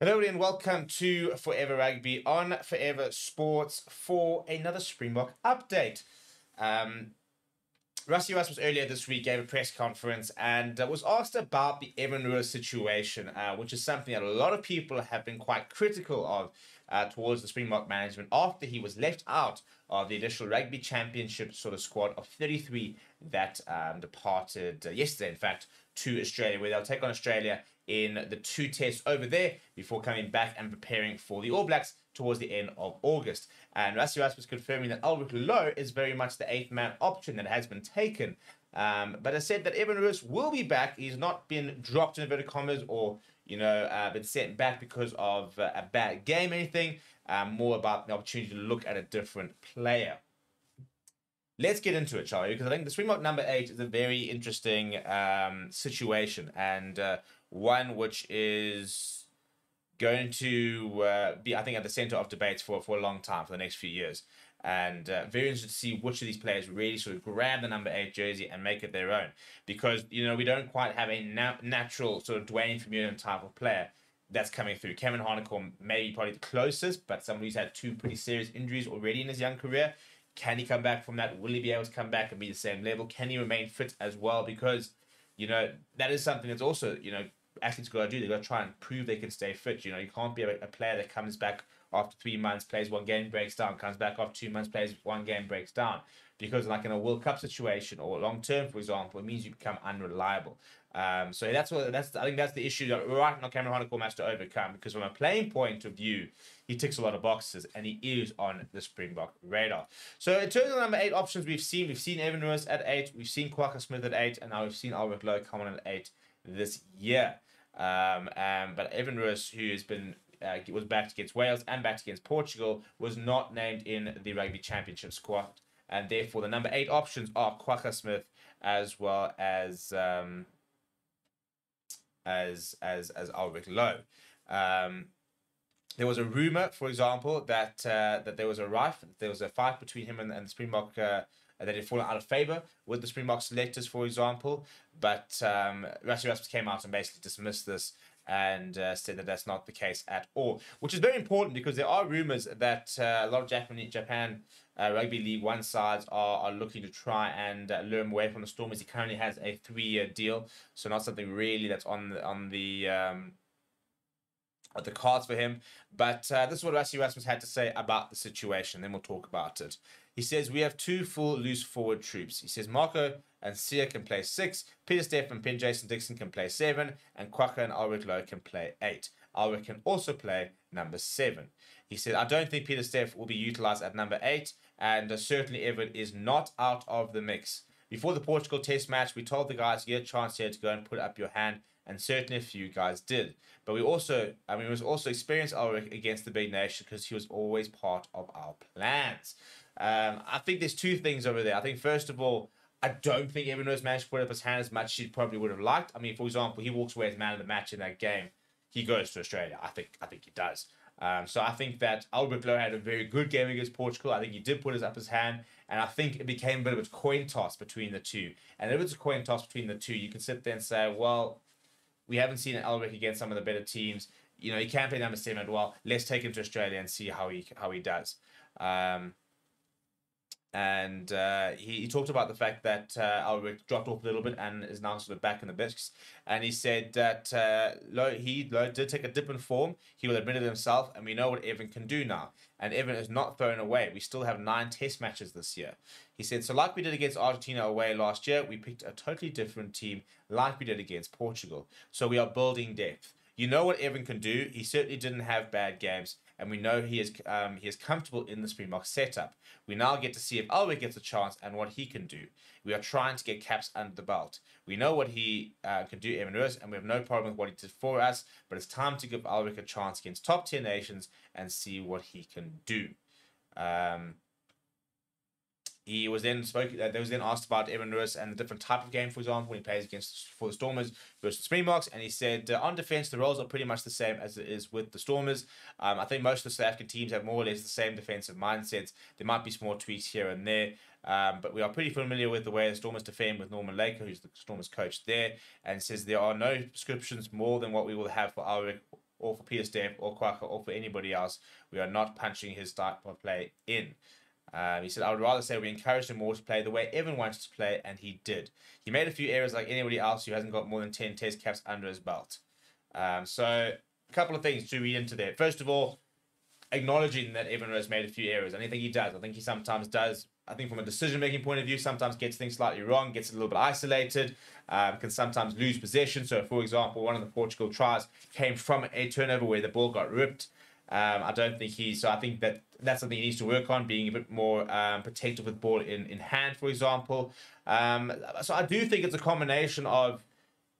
Hello and welcome to Forever Rugby on Forever Sports for another Springbok update. Um, Rassie Erasmus earlier this week gave a press conference and uh, was asked about the Evan Roos situation, uh, which is something that a lot of people have been quite critical of uh, towards the Springbok management after he was left out of the initial rugby championship sort of squad of 33 that um, departed uh, yesterday, in fact, to Australia, where they'll take on Australia in the two tests over there before coming back and preparing for the All Blacks towards the end of August. And Rassie was confirming that Elrich Louw is very much the eighth man option that has been taken. Um, but I said that Evan Roos will be back. He's not been dropped in inverted commas or, you know, uh, been sent back because of uh, a bad game anything. Um, more about the opportunity to look at a different player. Let's get into it, shall we? Because I think the Springbok number eight is a very interesting um, situation and uh, one which is going to uh, be, I think, at the center of debates for, for a long time, for the next few years. And uh, very interested to see which of these players really sort of grab the number eight jersey and make it their own. Because, you know, we don't quite have a na- natural sort of Duane Vermeulen type of player that's coming through. Kevin Hanekom maybe probably the closest, but somebody who's had two pretty serious injuries already in his young career. Can he come back from that? Will he be able to come back and be the same level? Can he remain fit as well? Because, you know, that is something that's also, you know, athletes got to do. They got to try and prove they can stay fit. You know, you can't be a, a, player that comes back after three months, plays one game, breaks down, comes back after two months, plays one game, breaks down. Because like in a World Cup situation or long term, for example, it means you become unreliable. Um, so that's what that's I think that's the issue that right now Cameron Hanekom has to overcome because from a playing point of view, he ticks a lot of boxes and he is on the Springbok radar. So in terms of number eight options we've seen, we've seen Evan Roos at eight, we've seen Kwagga Smith at eight, and now we've seen Albert Louw come on at eight this year. Um, um, but Evan Roos, who has been uh, was backed against Wales and backed against Portugal, was not named in the Rugby Championship squad, and therefore the number eight options are Kwagga Smith as well as um, as as as Elrich Louw. Um, there was a rumor, for example, that uh, that there was a rife, there was a fight between him and, and the Springbok uh, that had fallen out of favour with the Springbok selectors, for example. But um, Rassie Erasmus came out and basically dismissed this and uh, said that that's not the case at all, which is very important because there are rumours that uh, a lot of Japan, Japan uh, Rugby League One sides are, are looking to try and uh, lure him away from the Stormers. He currently has a three year deal, so not something really that's on the, on the um, the cards for him. But uh, this is what Rassie Erasmus had to say about the situation. Then we'll talk about it. He says, We have two full loose forward troops. He says, Marco and Siya can play six, Peter Steph and Ben-Jason Dixon can play seven, and Kwagga and Elrich Louw can play eight. Elrich can also play number seven. He said, I don't think Peter Steph will be utilized at number eight, and uh, certainly Evan is not out of the mix. Before the Portugal test match, we told the guys get a chance here to go and put up your hand, and certainly a few guys did. But we also, I mean, it was also experienced Elrich against the big nation because he was always part of our plans. Um, I think there's two things over there. I think first of all, I don't think Evan Roos managed to put up his hand as much as he probably would have liked. I mean, for example, he walks away as man of the match in that game. He goes to Australia. I think I think he does. Um, so I think that Elrich Louw had a very good game against Portugal. I think he did put his up his hand, and I think it became a bit of a coin toss between the two. And if it's a coin toss between the two, you can sit there and say, well, we haven't seen Elrich against some of the better teams. You know, he can play number seven. Well, let's take him to Australia and see how he how he does. Um, and uh, he, he talked about the fact that uh, dropped off a little bit and is now sort of back in the bisques. And he said that uh, he Louw did take a dip in form. He will admit it himself, and we know what Evan can do now. And Evan is not thrown away. We still have nine test matches this year. He said, so like we did against Argentina away last year, we picked a totally different team like we did against Portugal. So we are building depth. You know what Evan can do. He certainly didn't have bad games and we know he is um, he is comfortable in the Springbok setup. We now get to see if Elrich gets a chance and what he can do. We are trying to get caps under the belt. We know what he uh, can do, Evan Roos, and we have no problem with what he did for us. But it's time to give Elrich a chance against top tier nations and see what he can do. Um, he was then spoke. Uh, was then asked about Evan Roos and the different type of game, for example, when he plays against for the Stormers versus Springboks, and he said uh, on defense the roles are pretty much the same as it is with the Stormers. Um, I think most of the South African teams have more or less the same defensive mindsets. There might be small tweaks here and there. Um, but we are pretty familiar with the way the Stormers defend with Norman Laker, who's the Stormers coach there, and says there are no prescriptions more than what we will have for our or for Peter Steph or Kwagga or for anybody else. We are not punching his type of play in. Um, he said, I would rather say we encouraged him more to play the way Evan wanted to play, and he did. He made a few errors like anybody else who hasn't got more than 10 test caps under his belt. Um, so, a couple of things to read into there. First of all, acknowledging that Evan Roos made a few errors. I think he does. I think he sometimes does. I think from a decision making point of view, sometimes gets things slightly wrong, gets a little bit isolated, um, can sometimes lose possession. So, for example, one of the Portugal tries came from a turnover where the ball got ripped. Um, I don't think he. So I think that that's something he needs to work on, being a bit more um, protective with ball in, in hand, for example. Um, so I do think it's a combination of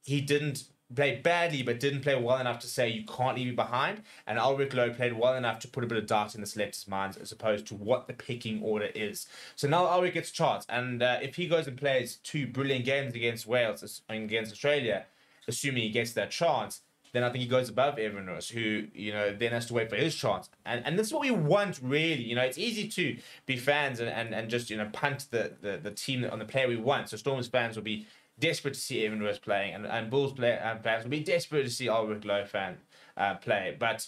he didn't play badly but didn't play well enough to say you can't leave me behind. And Elrich Louw played well enough to put a bit of doubt in the selectors' minds as opposed to what the picking order is. So now Elrich gets a chance. And uh, if he goes and plays two brilliant games against Wales, and against Australia, assuming he gets that chance, then I think he goes above Evan Roos, who, you know, then has to wait for his chance. And and this is what we want, really. You know, it's easy to be fans and, and, and just, you know, punt the, the, the team on the player we want. So Stormers fans will be desperate to see Evan Roos playing, and, and Bulls play, um, fans will be desperate to see Elrich Louw fan uh, play. But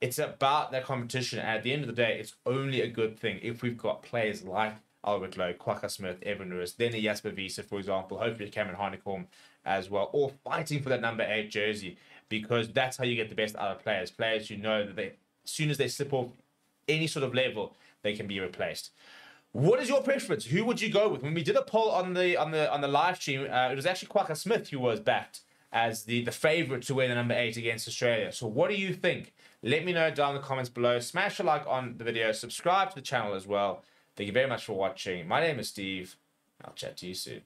it's about that competition, and at the end of the day, it's only a good thing if we've got players like Elrich Louw, Kwagga Smith, Evan Roos, then a Jasper Wiese, for example, hopefully Cameron Hanekom as well, or fighting for that number eight jersey, because that's how you get the best out of players. Players you know that they, as soon as they slip off any sort of level, they can be replaced. What is your preference? Who would you go with? When we did a poll on the on the on the live stream, uh, it was actually Kwagga Smith who was backed as the the favorite to win the number eight against Australia. So what do you think? Let me know down in the comments below. Smash a like on the video. Subscribe to the channel as well. Thank you very much for watching. My name is Steve. I'll chat to you soon.